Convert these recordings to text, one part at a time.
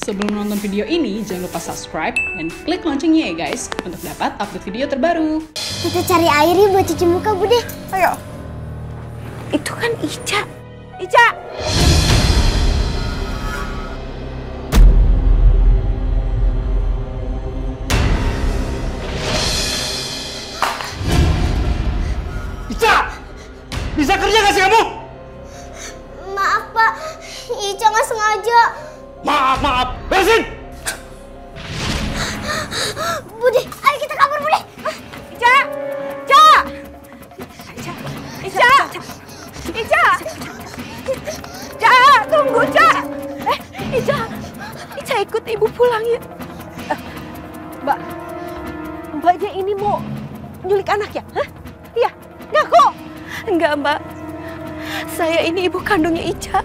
Sebelum nonton video ini, jangan lupa subscribe dan klik loncengnya ya guys, untuk dapat update video terbaru. Kita cari air ya buat cuci muka, Bude. Ayo. Itu kan Ica. Ica! Ica! Bisa kerja gak sih kamu? Maaf, Pak. Ica nggak sengaja. Maaf, maaf. Beresin! Bude, ayo kita kabur, Bude. Ica! Ica! Ica! Ica! Ica! Ica! Tunggu, Ica! Eh, Ica! Ica ikut ibu pulang ya. Mbak, mbaknya ini mau nyulik anak ya? Hah? Iya, ngaku! Enggak, Mbak. Saya ini ibu kandungnya Ica.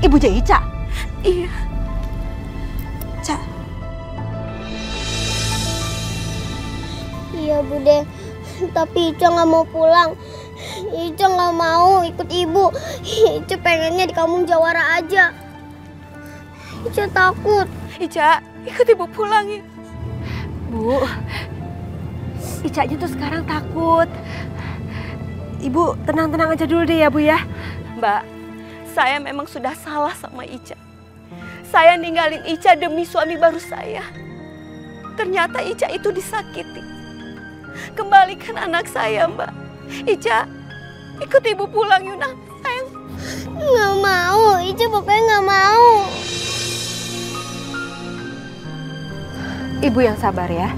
Ibunya Ica? Iya. Ica, Iya, Bude. Tapi Ica nggak mau pulang. Ica nggak mau ikut ibu. Ica pengennya di kampung Jawara aja. Ica takut. Ica, ikut ibu pulang ya. Bu, Ica tuh sekarang takut. Ibu tenang-tenang aja dulu deh ya Bu ya. Mbak, saya memang sudah salah sama Ica. Saya ninggalin Ica demi suami baru saya. Ternyata Ica itu disakiti. Kembalikan anak saya, Mbak. Ica, ikut ibu pulang Yuna. Sayang. Nggak mau. Ica pokoknya nggak mau. Ibu yang sabar ya.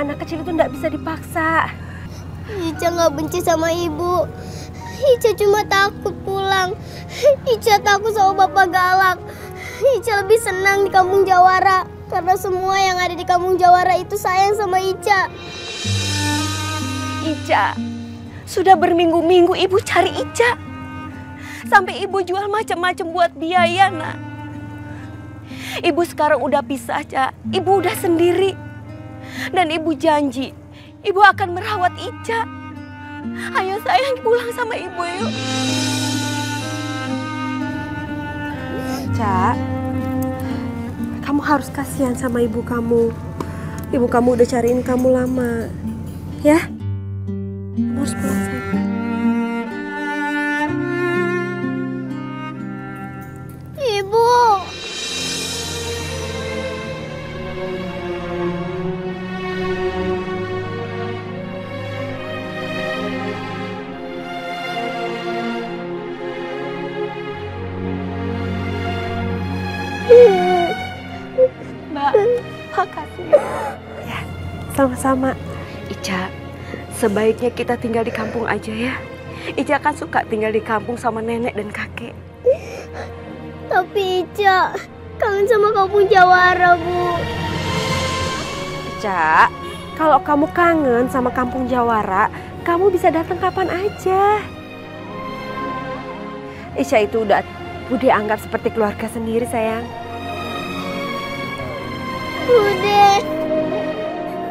Anak kecil itu nggak bisa dipaksa. Ica nggak benci sama ibu. Ica cuma takut pulang. Ica takut sama bapak galak. Ica lebih senang di kampung Jawara. Karena semua yang ada di kampung Jawara itu sayang sama Ica. Ica, sudah berminggu-minggu ibu cari Ica. Sampai ibu jual macam-macam buat biaya, nak. Ibu sekarang udah pisah, Ca. Ibu udah sendiri. Dan ibu janji, ibu akan merawat Ica. Ayo sayang pulang sama ibu yuk. Harus kasihan sama ibu kamu. Ibu kamu udah cariin kamu lama. Ya? Makasih. Ya, sama-sama. Ica, sebaiknya kita tinggal di kampung aja ya. Ica kan suka tinggal di kampung sama nenek dan kakek. Tapi Ica kangen sama kampung Jawara, Bu. Ica, kalau kamu kangen sama kampung Jawara, kamu bisa datang kapan aja. Ica itu udah Budi anggap seperti keluarga sendiri, sayang. Bude.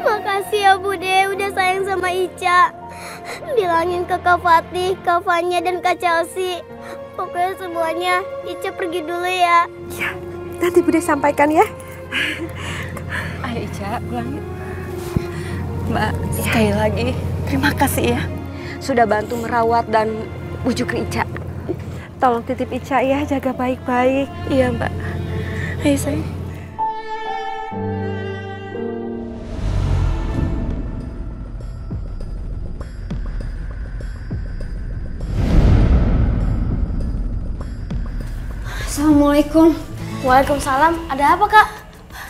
Makasih ya Bude udah sayang sama Ica. Bilangin ke Kak Fatih, Kak Fanya, dan Kak Chelsea. Pokoknya semuanya Ica pergi dulu ya. Ya, nanti Budi sampaikan ya. Ayo Ica, pulang yuk. Mbak, sekali lagi terima kasih ya. Sudah bantu merawat dan bujuk Ica. Tolong titip Ica ya, jaga baik-baik. Iya Mbak. Ayo sayang. Assalamualaikum. Waalaikumsalam. Ada apa kak?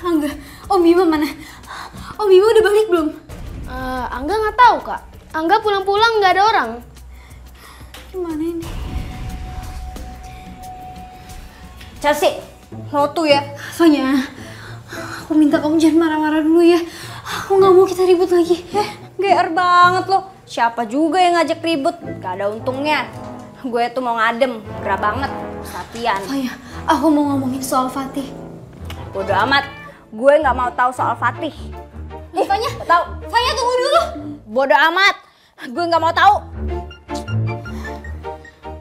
Angga, Om Bima mana? Om Bima udah balik belum? Eh, Angga nggak tahu kak. Angga pulang-pulang nggak ada orang. Gimana ini? Chelsea, lo tuh ya. Sonya, aku minta kamu jangan marah-marah dulu ya. Aku nggak mau kita ribut lagi. Eh, GR banget lo. Siapa juga yang ngajak ribut? Gak ada untungnya. Gue tuh mau ngadem, gerah banget. Satian. Sonya, aku mau ngomongin soal Fatih. Bodoh amat. Gue nggak mau tahu soal Fatih. Eh, Fanya, Tahu? Fanya tunggu dulu. Bodoh amat. Gue nggak mau tahu.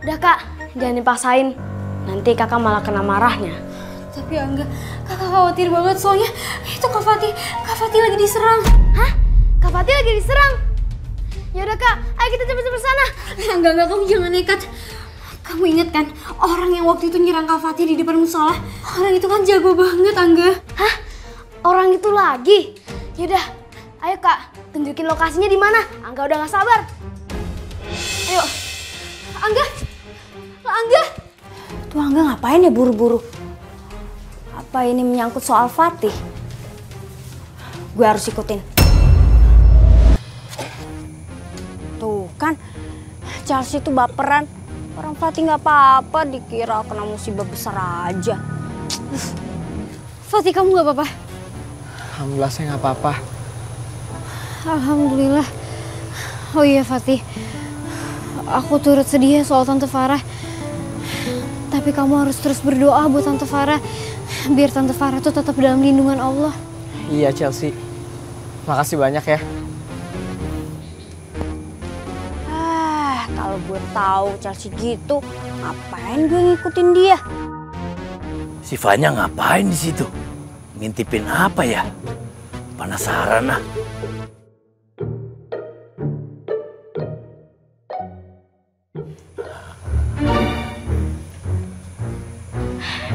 Udah kak, jangan dipaksain. Nanti kakak malah kena marahnya. Tapi Angga, kakak khawatir banget soalnya itu Kak Fatih, Kak Fatih lagi diserang. Hah? Kak Fatih lagi diserang? Yaudah kak, ayo kita cepet-cepet sana. Enggak, enggak, kamu jangan nekat. Kamu inget kan orang yang waktu itu nyerang Kak Fatih di depan musola? Orang itu kan jago banget, Angga. Hah? Orang itu lagi? Yaudah, ayo kak, tunjukin lokasinya di mana. Angga udah gak sabar. Ayo, Angga, Angga. Tuh Angga ngapain ya buru-buru? Apa ini menyangkut soal Fatih? Gue harus ikutin. Tuh kan, Chelsea tuh baperan. Orang Fatih nggak apa-apa, dikira kena musibah besar aja. Fatih kamu nggak apa-apa? Alhamdulillah saya nggak apa-apa. Alhamdulillah. Oh iya Fatih, aku turut sedih ya soal Tante Farah. Tapi kamu harus terus berdoa buat Tante Farah. Biar Tante Farah tuh tetap dalam lindungan Allah. Iya Chelsea. Makasih banyak ya. Gue tahu Chelsea gitu, ngapain gue ngikutin dia? Si Fanya ngapain di situ? Ngintipin apa ya? Penasaran ah.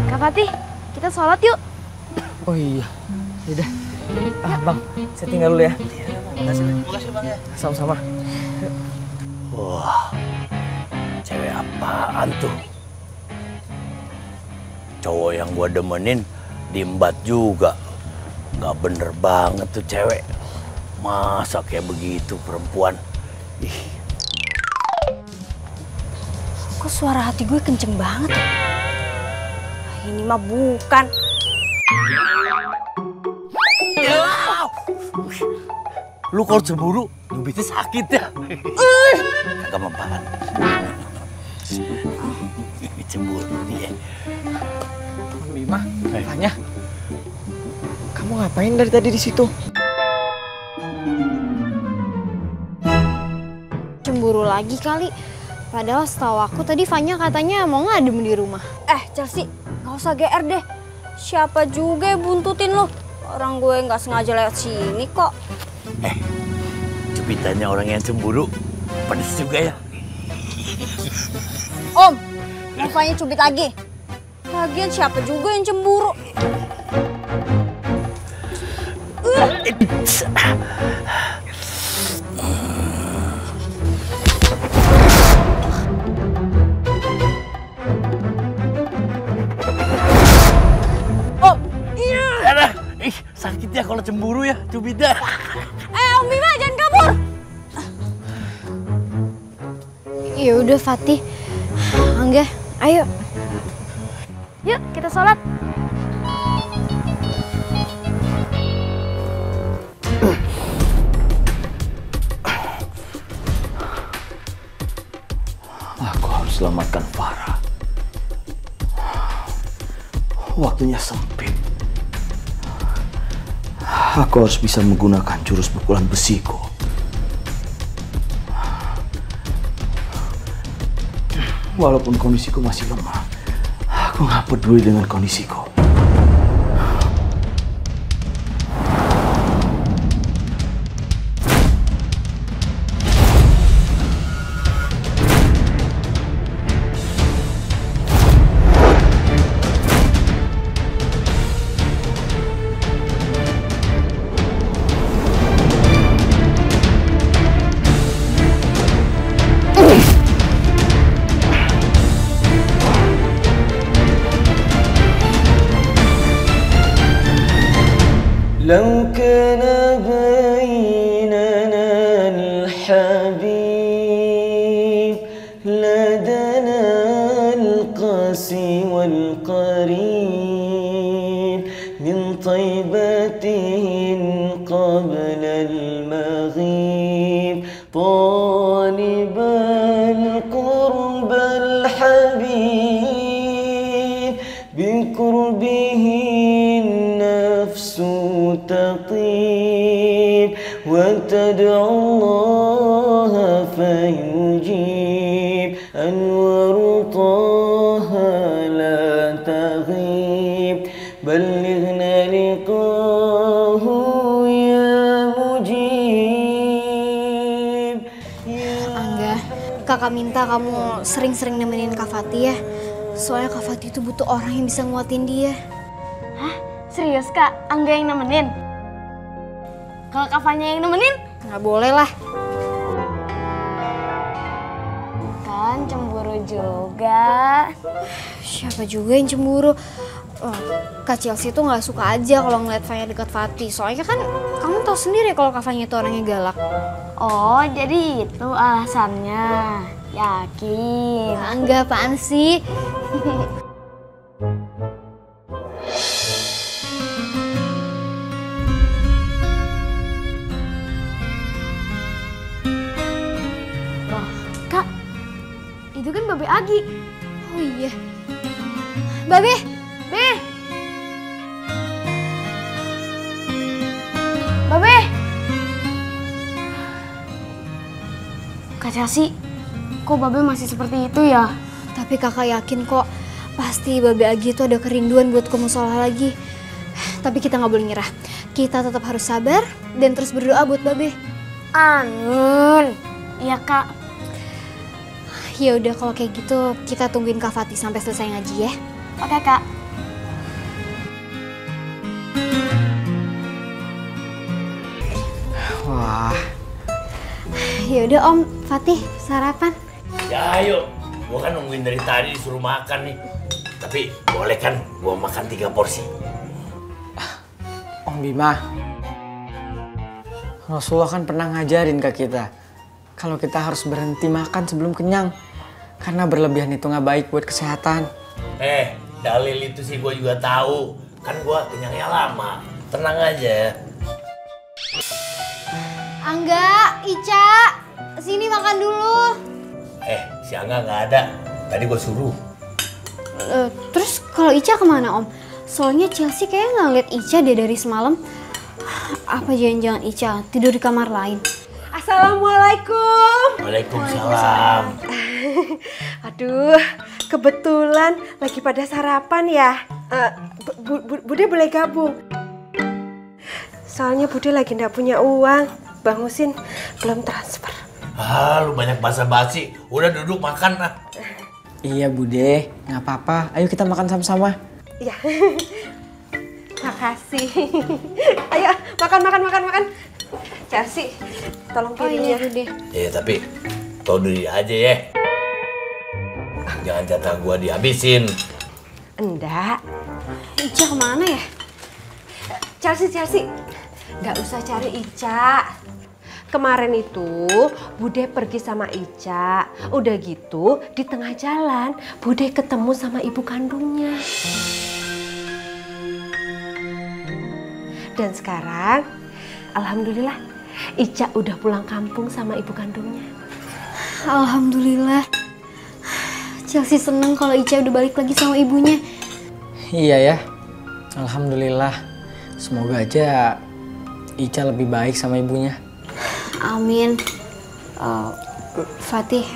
Kak Fatih, kita sholat yuk. Oh iya. Yaudah. Ah, bang, saya tinggal dulu ya. Makasih, bang ya. Sama-sama. Wah, cewek apaan tuh? Cowok yang gua demenin diembat juga. Gak bener banget tuh cewek. Masa kayak begitu perempuan? Ih, Kok suara hati gue kenceng banget Ini mah bukan. lu kalau cemburu, nyubitnya sakit ya. Kagak mempan. cemburu dia. Bima, tanya. Kamu ngapain dari tadi di situ? Cemburu lagi kali. Padahal setahu aku tadi Fanya katanya mau ngadem di rumah. Eh, Chelsea, nggak usah GR deh. Siapa juga yang buntutin lo? Orang gue nggak sengaja lewat sini kok. Eh, cubitannya orang yang cemburu, pedes juga ya. Om, mukanya cubit lagi. Lagian siapa juga yang cemburu? Om, iya. Ih, sakit ya kalau cemburu ya, cubitnya. Udah Fatih. Angga, ayo. Yuk, kita sholat. Aku harus selamatkan Farah. Waktunya sempit. Aku harus bisa menggunakan jurus pukulan besiku. Walaupun kondisiku masih lemah, aku nggak peduli dengan kondisiku. لو كان بيننا الحبيب لدنا القاسي والقريب من طيبته قبل المغيب. طالب القرب الحبيب بقربه النفس تطيب وتدعو الله فيجيب أنور طه لا تغيب بلغنا لقاه يا مجيب Angga, kakak minta kamu sering-sering nemenin Kak Fatih ya. Soalnya Kak Fatih itu butuh orang yang bisa nguatin dia. Serius kak, Angga yang nemenin? Kalau kafanya yang nemenin? Nggak boleh lah. Kan cemburu juga. Siapa juga yang cemburu? Oh, Kak Chelsea tuh nggak suka aja kalau ngeliat Fanya dekat Fatih. Soalnya kan kamu tahu sendiri kalau Kak Fanya itu orangnya galak. Oh, jadi itu alasannya. Yakin. Angga apaan sih? Babe, Be! Babe! Kak Chelsea, kok Babe masih seperti itu ya? tapi kakak yakin kok pasti Babe Agi itu ada kerinduan buat kamu seolah lagi. Tapi kita nggak boleh nyerah. Kita tetap harus sabar dan terus berdoa buat Babe. Amin. Iya kak. Ya udah kalau kayak gitu kita tungguin Kak Fatih sampai selesai ngaji ya. Oke kak. Wah, Ya udah Om Fatih sarapan. Ya ayo, gua kan nungguin dari tadi disuruh makan nih. Tapi boleh kan gua makan tiga porsi? Om Bima. Rasulullah kan pernah ngajarin ke kita. Kalau kita harus berhenti makan sebelum kenyang. Karena berlebihan itu nggak baik buat kesehatan. Eh, dalil itu sih gua juga tahu. Kan gua kenyangnya lama. Tenang aja. Angga, Ica, sini makan dulu. Eh, si Angga nggak ada. Tadi gua suruh. Eh, terus kalau Ica ke mana Om? Soalnya Chelsea kayak nggak lihat Ica deh dari semalam. Apa jangan-jangan Ica tidur di kamar lain? Assalamualaikum. Waalaikumsalam. Aduh, kebetulan lagi pada sarapan ya. Eh, Bu- Bu- Bu- Bude boleh gabung. Soalnya Bude lagi ndak punya uang. Bang Husin belum transfer. Ah, lu banyak basa-basi. Udah duduk makan ah. Iya Bude, nggak apa-apa. Ayo kita makan sama-sama. Ya. Makasih. Ayo, makan makan makan makan. Chelsea, tolong Oh iya piringnya. Bude. Ya tapi tau diri aja ya. Jangan jatah gua dihabisin. Enggak. Ica ke mana ya? Chelsea, Chelsea. Nggak usah cari Ica. Kemarin itu Bude pergi sama Ica. Udah gitu di tengah jalan Bude ketemu sama ibu kandungnya. Dan sekarang Alhamdulillah Ica udah pulang kampung sama ibu kandungnya. Alhamdulillah. Chelsea seneng kalau Ica udah balik lagi sama ibunya. Iya ya. Alhamdulillah. Semoga aja Ica lebih baik sama ibunya. Amin. Eh, Fatih,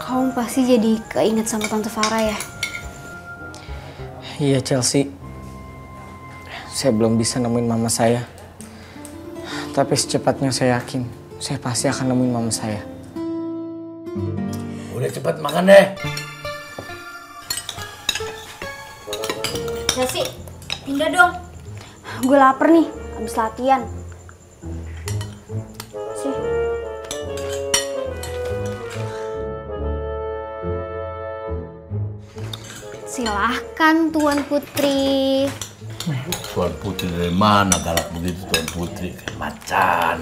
kamu pasti jadi keinget sama Tante Farah ya? Iya Chelsea. Saya belum bisa nemuin mama saya. Tapi secepatnya saya yakin saya pasti akan nemuin mama saya. Cepet makan deh. Chelsea, pindah dong. Gue lapar nih, habis latihan. Sih. Silahkan Tuan Putri. Tuan Putri dari mana galak begitu Tuan Putri? Kayak macan.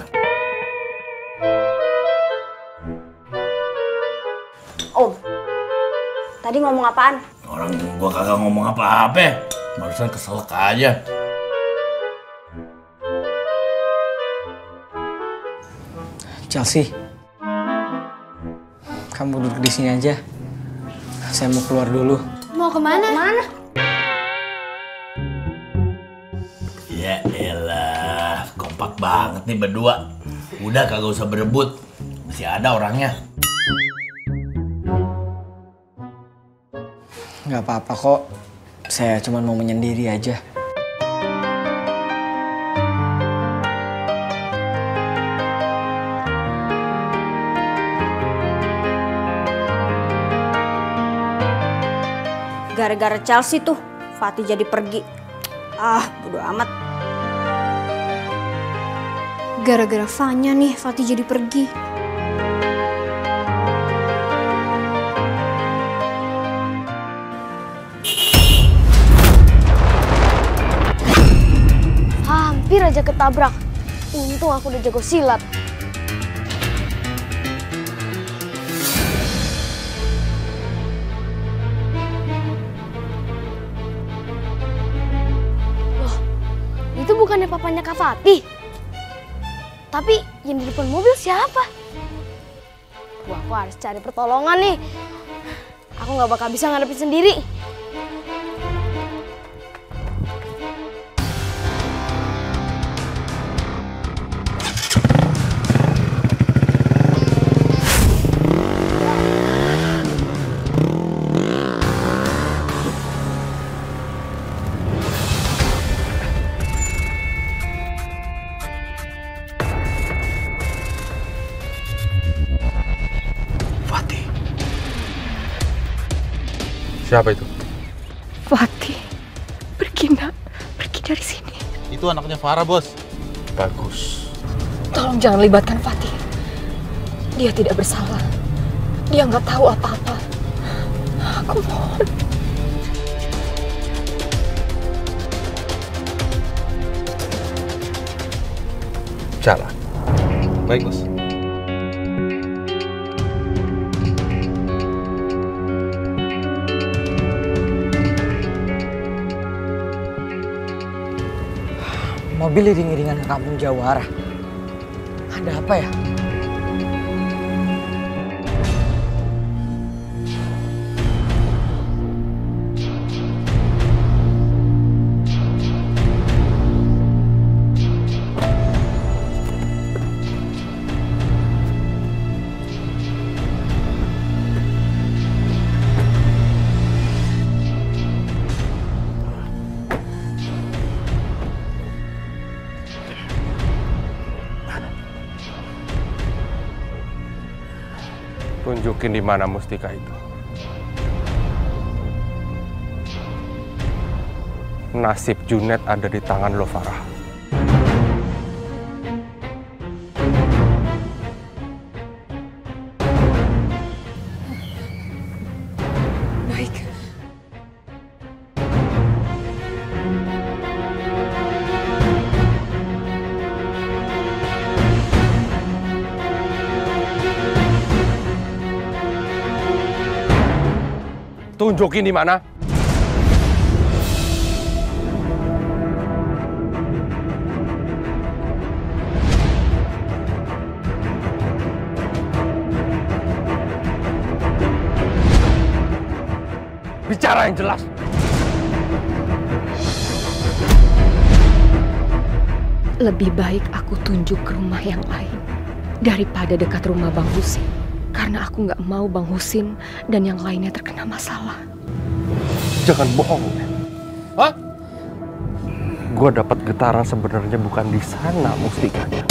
Tadi ngomong apaan? Orang gua kagak ngomong apa-apa. Barusan keselak aja. Chelsea. Kamu duduk di sini aja. Saya mau keluar dulu. Mau ke mana? Mana? Ya elah, kompak banget nih berdua. Udah kagak usah berebut. Masih ada orangnya. Nggak apa-apa kok. Saya cuma mau menyendiri aja. Gara-gara Chelsea tuh, Fatih jadi pergi. Ah, bodo amat. Gara-gara Fanya nih, Fatih jadi pergi. Aja ketabrak. Untung aku udah jago silat. Loh, itu bukannya papanya Kak Fatih? Tapi yang di depan mobil siapa? Wah, aku harus cari pertolongan nih. Aku nggak bakal bisa ngadepin sendiri. Siapa itu? Fatih, pergi nak, pergi dari sini. Itu anaknya Farah, Bos. Bagus. Tolong jangan libatkan Fatih. Dia tidak bersalah. Dia nggak tahu apa-apa. Aku mohon. Jalan. Baik, Bos. Mobil iring-iringan ke kampung Jawara. Ada apa ya? Tunjukin di mana mustika itu. Nasib Junet ada di tangan lo, Farah. Tunjukin di mana. Bicara yang jelas. Lebih baik aku tunjuk ke rumah yang lain daripada dekat rumah Bang Husin. Karena aku nggak mau Bang Husin dan yang lainnya terkena masalah. Jangan bohong. Hah? Gue dapat getaran sebenarnya bukan di sana mustikanya.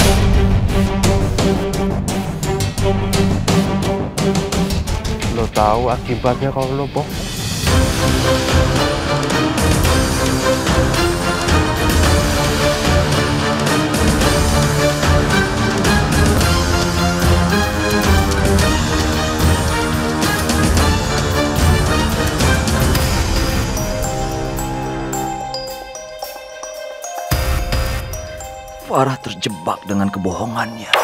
Lo tahu akibatnya kalau lo bohong? Farah terjebak dengan kebohongannya.